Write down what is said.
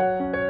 you